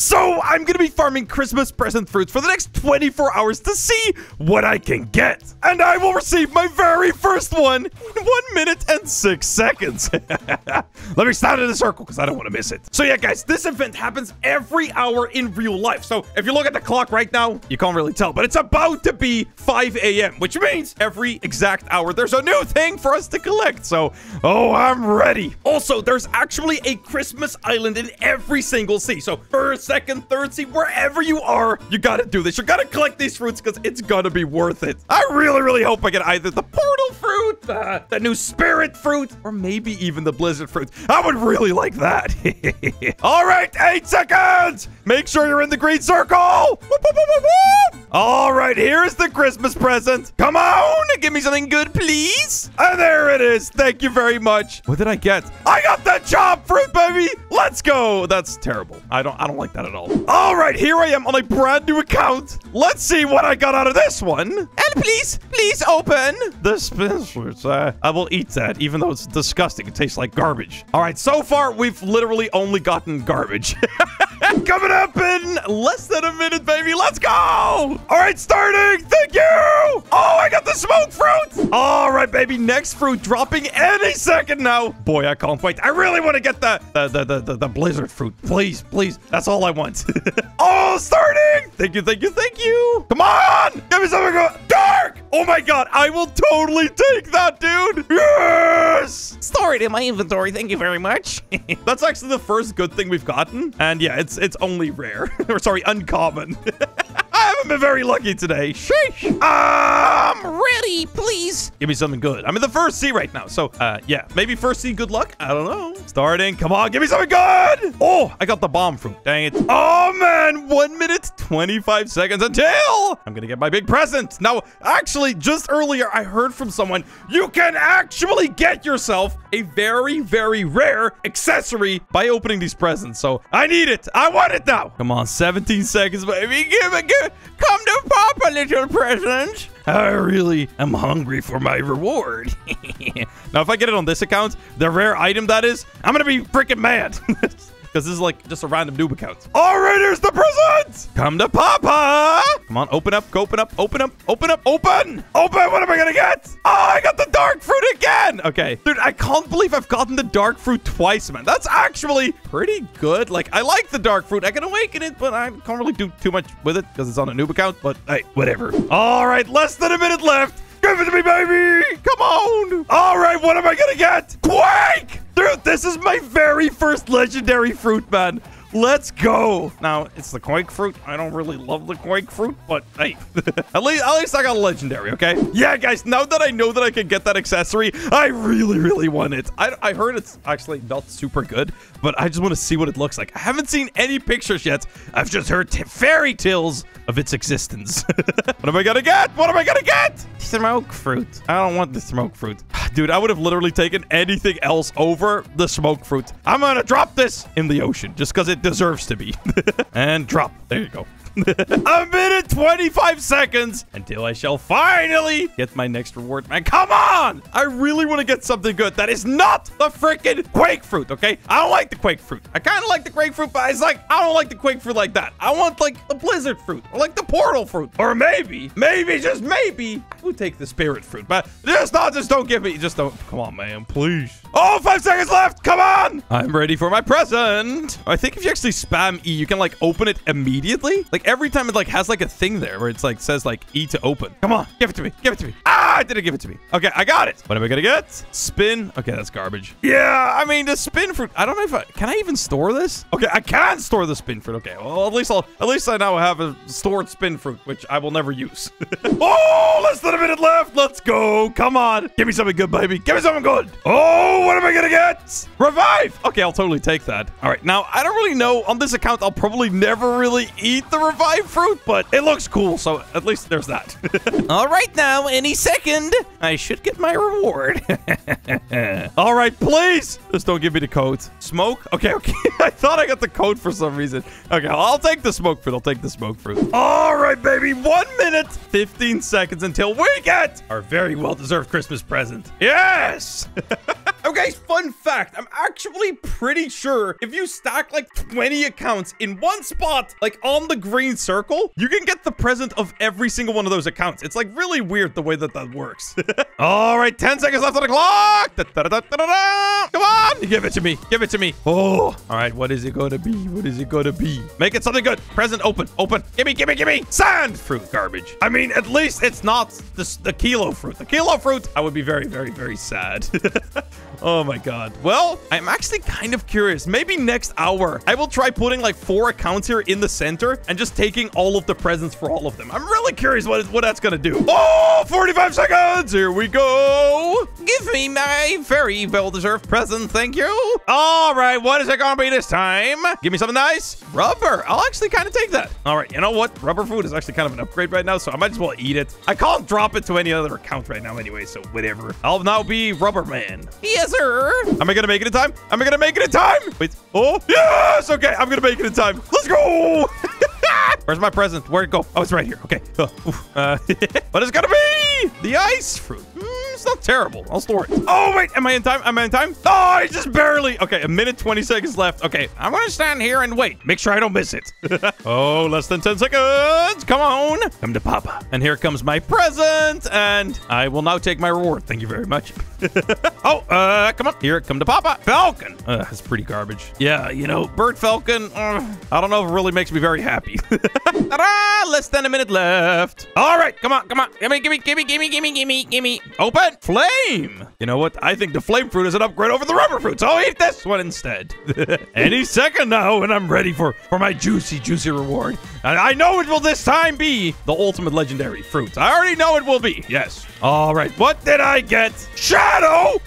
So I'm gonna be farming Christmas present fruits for the next 24 hours to see what I can get. And I will receive my very first one in one minute and six seconds. Let me stand in a circle because I don't want to miss it. So yeah, guys, this event happens every hour in real life. So if you look at the clock right now, you can't really tell, but it's about to be 5 a.m., which means every exact hour there's a new thing for us to collect. So, oh, I'm ready. Also, there's actually a Christmas island in every single sea. So first, second, third sea, wherever you are, you gotta do this. You gotta collect these fruits because it's gonna be worth it. I really, really hope I get either the portal fruit, uh, the new spirit fruit, or maybe even the blizzard fruit. I would really like that. All right, eight seconds. Make sure you're in the green circle. All right, here's the Christmas present. Come on, give me something good, please. And there it is. Thank you very much. What did I get? I got the chop fruit, baby. Let's go. That's terrible. I don't I don't like that at all. All right, here I am on a brand new account. Let's see what I got out of this one. And please, please open the spin fruits. Uh, I will eat that, even though it's disgusting. It tastes like garbage. All right, so far we've literally only gotten garbage. Coming up in less than a minute, baby. Let's go. All right, starting. Thank you. Oh, I got the smoke fruit. All right, baby. Next fruit dropping any second now. Boy, I can't wait. I really want to get the the, the, the, the, blizzard fruit. Please, please. That's all I want. oh, starting. Thank you, thank you, thank you. Come on. Give me something go dark. Oh my god. I will totally take that, dude. Yes. Store it in my inventory. Thank you very much. That's actually the first good thing we've gotten. And yeah, it's it's only rare. or sorry, uncommon. Haven't been very lucky today. Sheesh. Um, Ready, please. give me something good. I'm in the first C right now. So, uh, yeah, maybe first C, good luck. I don't know. Starting. Come on, give me something good. Oh, I got the bomb fruit. Dang it. Oh, man. One minute, 25 seconds until I'm going to get my big present. Now, actually, just earlier, I heard from someone you can actually get yourself a very, very rare accessory by opening these presents. So I need it. I want it now. Come on, 17 seconds, baby. Give it, give it. Come to Papa, little present. I really am hungry for my reward. now, if I get it on this account, the rare item that is, I'm going to be freaking mad. Because this is like just a random noob account. All right, here's the present. Come to Papa. Come on, open up, go open up, open up, open up, open. Open, what am I going to get? Oh, I got the dark fruit again. Okay. Dude, I can't believe I've gotten the dark fruit twice, man. That's actually pretty good. Like, I like the dark fruit. I can awaken it, but I can't really do too much with it because it's on a noob account. But hey, whatever. All right, less than a minute left. Give it to me, baby! Come on! All right, what am I gonna get? Quake! This is my very first legendary fruit, man. Let's go. Now, it's the Quake fruit. I don't really love the Quake fruit, but hey, at least at least I got a legendary, okay? Yeah, guys, now that I know that I can get that accessory, I really, really want it. I, I heard it's actually not super good, but I just want to see what it looks like. I haven't seen any pictures yet. I've just heard fairy tales of its existence. what am I gonna get? What am I gonna get? Smoke fruit. I don't want the smoke fruit. Dude, I would have literally taken anything else over the smoke fruit. I'm gonna drop this in the ocean just because it deserves to be. and drop. There you go. a minute 25 seconds until I shall finally get my next reward. Man, come on! I really want to get something good that is not the freaking quake fruit, okay? I don't like the quake fruit. I kind of like the quake fruit, but it's like, I don't like the quake fruit like that. I want like the blizzard fruit or like the portal fruit. Or maybe, maybe, just maybe, I would take the spirit fruit. But just not, just don't give me, just don't. Come on, man, please. Oh, five seconds left. Come on. I'm ready for my present. I think if you actually spam E, you can like open it immediately. Like every time it like has like a thing there where it's like says like E to open. Come on, give it to me. Give it to me. Ah, I didn't give it to me. Okay, I got it. What am I gonna get? Spin. Okay, that's garbage. Yeah, I mean the spin fruit. I don't know if I can I even store this. Okay, I can store the spin fruit. Okay, well at least I'll at least I now have a stored spin fruit, which I will never use. oh, less than a minute left. Let's go. Come on, give me something good, baby. Give me something good. Oh, what am I gonna get? Revive. Okay, I'll totally take that. All right, now I don't really know on this account. I'll probably never really eat the revive fruit, but it looks cool, so at least there's that. All right, now, any second, I should get my reward. All right, please. Just don't give me the code. Smoke? Okay, okay. I thought I got the code for some reason. Okay, I'll take the smoke fruit. I'll take the smoke fruit. All right, baby. One minute, 15 seconds until we get our very well-deserved Christmas present. Yes! I'm fun fact. I'm actually pretty sure if you stack like 20 accounts in one spot, like on the green circle, you can get the present of every single one of those accounts. It's like really weird the way that that works. All right, 10 seconds left on the clock. Da, da, da. Come on. Give it to me. Give it to me. Oh, all right. What is it going to be? What is it going to be? Make it something good. Present open. Open. Gimme, gimme, gimme. Sand fruit garbage. I mean, at least it's not the, the kilo fruit. The kilo fruit, I would be very, very, very sad. Oh. Oh my god. Well, I'm actually kind of curious. Maybe next hour, I will try putting like four accounts here in the center and just taking all of the presents for all of them. I'm really curious what, what that's gonna do. Oh, 45 seconds. Here we go. Give me my very well-deserved present, thank you. All right, what is it gonna be this time? Give me something nice. Rubber. I'll actually kind of take that. All right, you know what? Rubber food is actually kind of an upgrade right now, so I might as well eat it. I can't drop it to any other account right now anyway, so whatever. I'll now be Rubber Man. Yes, sir. Am I gonna make it in time? Am I gonna make it in time? Wait. Oh, yes. Okay, I'm gonna make it in time. Let's go. Where's my present? Where'd it go? Oh, it's right here. Okay. Uh, what is it gonna be? The ice fruit. Mm, it's not terrible. I'll store it. Oh, wait. Am I in time? Am I in time? Oh, I just barely. Okay, a minute, 20 seconds left. Okay, I'm gonna stand here and wait. Make sure I don't miss it. oh, less than 10 seconds. Come on. Come to Papa. And here comes my present. And I will now take my reward. Thank you very much. oh, uh, come on. Here, come to Papa. Falcon. Uh, that's pretty garbage. Yeah, you know, Bird Falcon, uh, I don't know if it really makes me very happy. Less than a minute left. All right, come on, come on. Gimme, gimme, gimme, gimme, gimme, gimme, gimme. Open. Flame. You know what? I think the flame fruit is an upgrade over the rubber fruit, so I'll eat this one instead. Any second now, and I'm ready for, for my juicy, juicy reward. I know it will this time be the ultimate legendary fruit. I already know it will be. Yes. All right. What did I get? Shadow!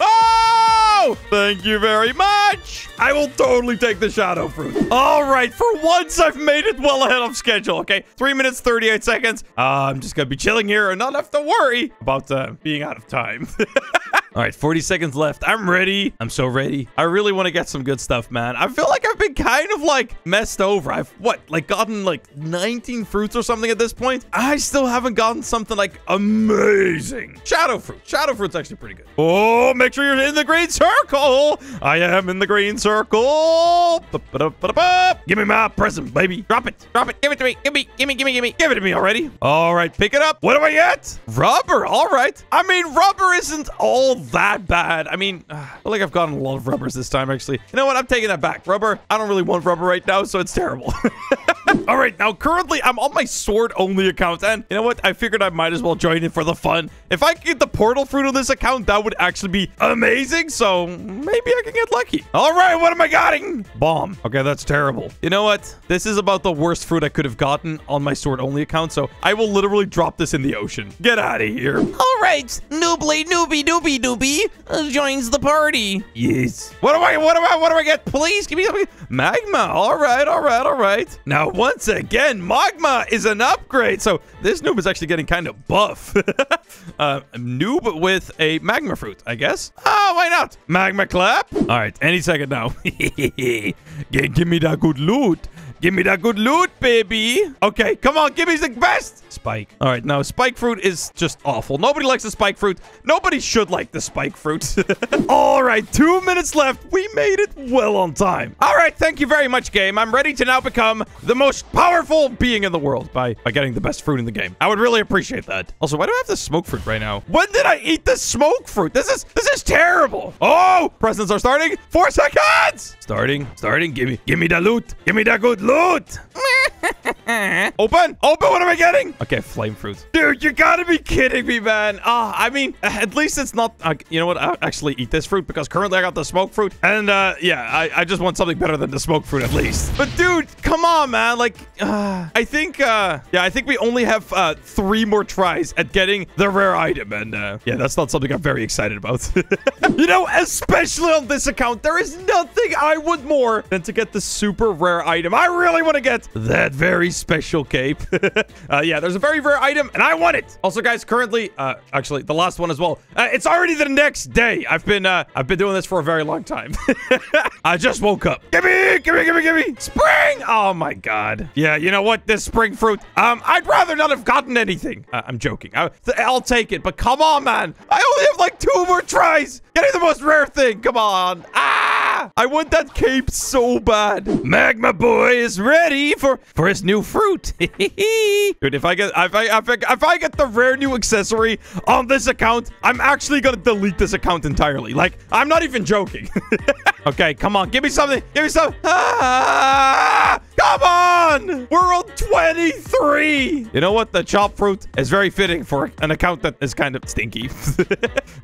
Oh! Thank you very much. I will totally take the shadow fruit. All right. For once, I've made it well ahead of schedule. Okay. Three minutes, 38 seconds. Uh, I'm just going to be chilling here and not have to worry about uh, being out of time. All right, 40 seconds left. I'm ready. I'm so ready. I really want to get some good stuff, man. I feel like I've been kind of like messed over. I've what, like gotten like 19 fruits or something at this point. I still haven't gotten something like amazing. Shadow fruit. Shadow fruit's actually pretty good. Oh, make sure you're in the green circle. I am in the green circle. Ba-ba-da-ba-da-ba. Give me my present, baby. Drop it. Drop it. Give it to me. Give me, give me, give me, give me. Give it to me already. All right, pick it up. What do I get? Rubber. All right. I mean, rubber isn't all that bad. I mean, I feel like I've gotten a lot of rubbers this time, actually. You know what? I'm taking that back. Rubber, I don't really want rubber right now, so it's terrible. All right, now currently I'm on my sword only account, and you know what? I figured I might as well join in for the fun. If I could get the portal fruit on this account, that would actually be amazing. So maybe I can get lucky. All right, what am I getting? Bomb. Okay, that's terrible. You know what? This is about the worst fruit I could have gotten on my sword only account, so I will literally drop this in the ocean. Get out of here. All right, Noobly Noobie Doobie Doobie uh, joins the party. Yes. What do I, what do I, what do I get? Please give me something. Magma. All right, all right, all right. Now, once again, Magma is an upgrade. So this noob is actually getting kind of buff. uh, noob with a magma fruit, I guess. Oh, why not? Magma clap. All right, any second now. give me that good loot. Give me that good loot, baby. Okay, come on, give me the best. Spike. All right, now spike fruit is just awful. Nobody likes the spike fruit. Nobody should like the spike fruit. All right, two minutes left. We made it well on time. All right, thank you very much, game. I'm ready to now become the most powerful being in the world by, by getting the best fruit in the game. I would really appreciate that. Also, why do I have the smoke fruit right now? When did I eat the smoke fruit? This is this is terrible. Oh, presents are starting. Four seconds. Starting, starting. Give me, give me the loot. Give me that good loot. Blut! Open! Open! What am I getting? Okay, flame fruit. Dude, you gotta be kidding me, man. Ah, I mean, at least it's not... Uh, you know what? I'll actually eat this fruit because currently I got the smoke fruit. And, uh, yeah, I, I just want something better than the smoke fruit at least. But, dude, come on, man. Like, uh, I think, uh, yeah, I think we only have uh, three more tries at getting the rare item. And, uh, yeah, that's not something I'm very excited about. you know, especially on this account, there is nothing I want more than to get the super rare item. I really want to get that very special cape. uh, yeah, there's a very rare item, and I want it. Also, guys, currently, uh, actually, the last one as well. Uh, it's already the next day. I've been, uh, I've been doing this for a very long time. I just woke up. Give me, give me, give me, give me. Spring! Oh my god. Yeah, you know what? This spring fruit. Um, I'd rather not have gotten anything. Uh, I'm joking. I, I'll take it, but come on, man. I only have like two more tries. Getting the most rare thing. Come on. Ah! I want that cape so bad. Magma boy is ready for for his new fruit. Dude, if I get if I, if I if I get the rare new accessory on this account, I'm actually gonna delete this account entirely. Like, I'm not even joking. okay, come on, give me something. Give me some. Ah! Come on! On 23. You know what? The chop fruit is very fitting for an account that is kind of stinky.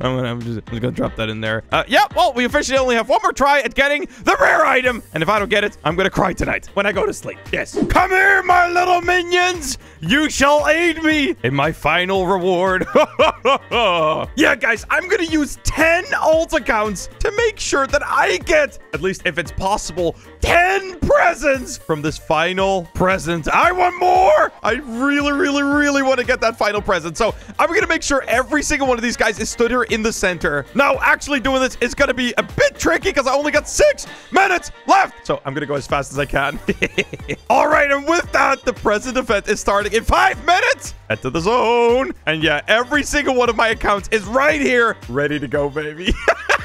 I'm gonna, I'm just, I'm just gonna drop that in there. Uh, yeah, well, we officially only have one more try at getting the rare item. And if I don't get it, I'm gonna cry tonight when I go to sleep. Yes. Come here, my little minions. You shall aid me in my final reward. yeah, guys, I'm gonna use 10 alt accounts to make sure that I get, at least if it's possible, 10 presents from this final present. I want more. I really, really, really want to get that final present. So I'm going to make sure every single one of these guys is stood here in the center. Now, actually doing this is going to be a bit tricky because I only got six minutes left. So I'm going to go as fast as I can. All right. And with that, the present event is starting in five minutes. Head to the zone. And yeah, every single one of my accounts is right here, ready to go, baby.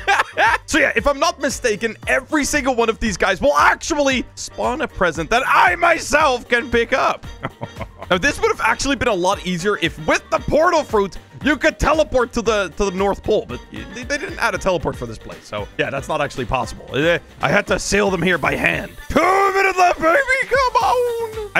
so yeah, if I'm not mistaken, every single one of these guys will actually spawn a present that I myself can pick up. now, this would have actually been a lot easier if with the portal fruit, you could teleport to the to the North Pole, but they, they didn't add a teleport for this place. So yeah, that's not actually possible. Eh, I had to sail them here by hand. Two minutes left, baby. Come on.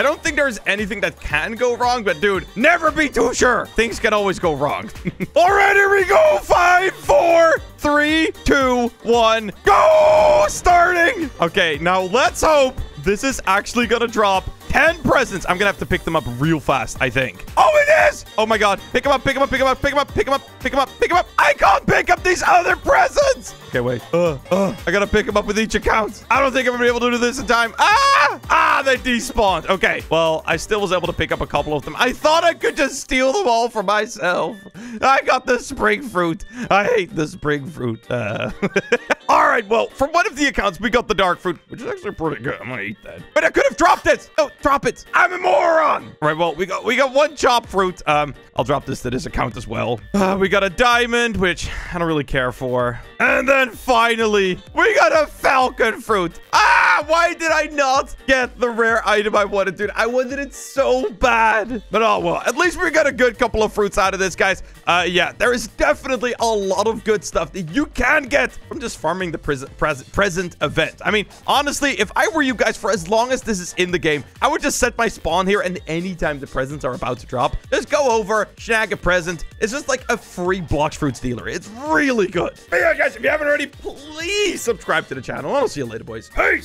I don't think there's anything that can go wrong, but dude, never be too sure. Things can always go wrong. All right, here we go. Five, four, three, two, one, go! Starting. Okay, now let's hope this is actually gonna drop 10 presents. I'm gonna have to pick them up real fast, I think. Oh, it is! Oh my god. Pick them up, pick them up, pick them up, pick them up, pick them up, pick them up, pick them up. I can't pick up these other presents! Okay, wait. Uh, uh, I gotta pick them up with each account. I don't think I'm gonna be able to do this in time. Ah! Ah, they despawned. Okay, well, I still was able to pick up a couple of them. I thought I could just steal them all for myself. I got the spring fruit. I hate the spring fruit. Uh, all right, well, from one of the accounts, we got the dark fruit, which is actually pretty good. I'm gonna eat that. But I could have dropped it. Oh, drop it. I'm a moron. All right, well, we got we got one chop fruit. Um, I'll drop this to this account as well. Uh, we got a diamond, which I don't really care for. And then finally, we got a falcon fruit. Ah, why did I not get the rare item I wanted, dude? I wanted it so bad. But oh, well, at least we got a good couple of fruits out of this, guys. Uh, yeah, there is definitely a lot of good stuff that you can get from just farming the present, present, present event. I mean, honestly, if I were you guys, for as long as this is in the game, I would just set my spawn here, and anytime the presents are about to drop, just go over, snag a present. It's just like a free Blox Fruits dealer. It's really good. But yeah, guys, if you haven't already, please subscribe to the channel. I'll see you later, boys. Peace!